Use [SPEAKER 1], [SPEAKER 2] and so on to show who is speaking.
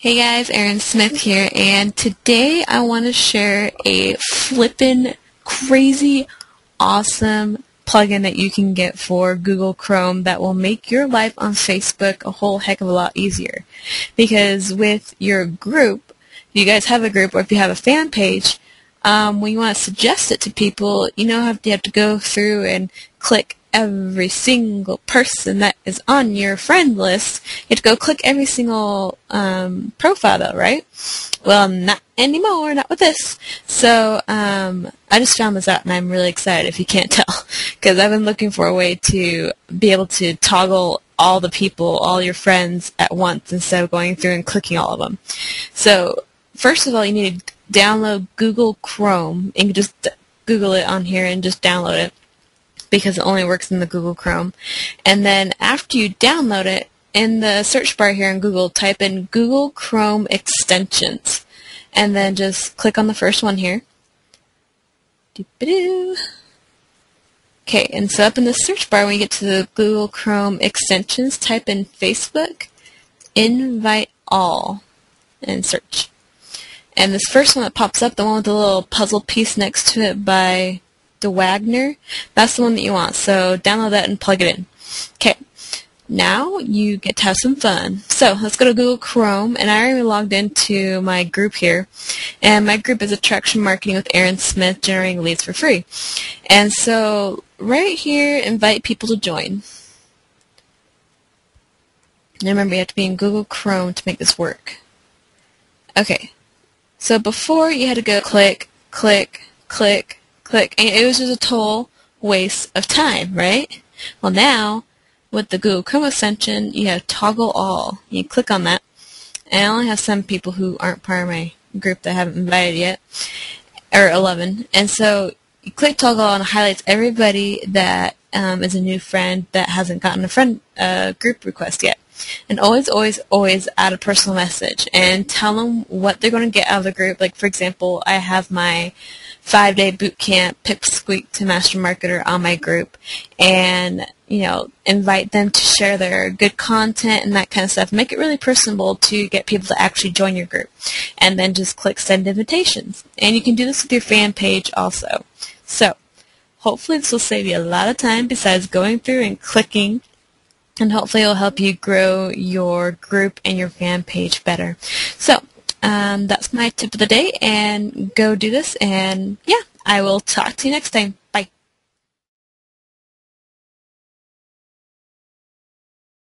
[SPEAKER 1] Hey guys, Erin Smith here, and today I want to share a flippin' crazy awesome plugin that you can get for Google Chrome that will make your life on Facebook a whole heck of a lot easier. Because with your group, if you guys have a group or if you have a fan page, um, when you want to suggest it to people, you know you have to go through and click every single person that is on your friend list. You have to go click every single um, profile, though, right? Well, not anymore, not with this. So um, I just found this out, and I'm really excited. If you can't tell, because I've been looking for a way to be able to toggle all the people, all your friends at once, instead of going through and clicking all of them. So first of all, you need to download Google Chrome. You can just Google it on here and just download it because it only works in the Google Chrome. And then after you download it, in the search bar here in Google, type in Google Chrome extensions. And then just click on the first one here. Okay, and so up in the search bar, when you get to the Google Chrome extensions, type in Facebook, invite all, and search. And this first one that pops up, the one with the little puzzle piece next to it by the Wagner, that's the one that you want. So download that and plug it in. Okay. Now you get to have some fun. So let's go to Google Chrome, and I already logged into my group here. And my group is Attraction Marketing with Erin Smith, generating leads for free. And so right here, invite people to join. Remember, you have to be in Google Chrome to make this work. Okay. So before, you had to go click, click, click, click, and it was just a total waste of time, right? Well, now with the Google Chrome extension, you have toggle all. You click on that, and I only have some people who aren't part of my group that I haven't invited yet, or 11. And so you click toggle all and it highlights everybody that um, is a new friend that hasn't gotten a friend uh, group request yet. And always, always, always add a personal message and tell them what they're going to get out of the group. Like, for example, I have my five day boot camp pipsqueak to master marketer on my group and you know invite them to share their good content and that kind of stuff. Make it really personable to get people to actually join your group. And then just click send invitations. And you can do this with your fan page also. So hopefully this will save you a lot of time besides going through and clicking and hopefully it will help you grow your group and your fan page better. So um, that's my tip of the day, and go do this. And yeah, I will talk to you next time. Bye.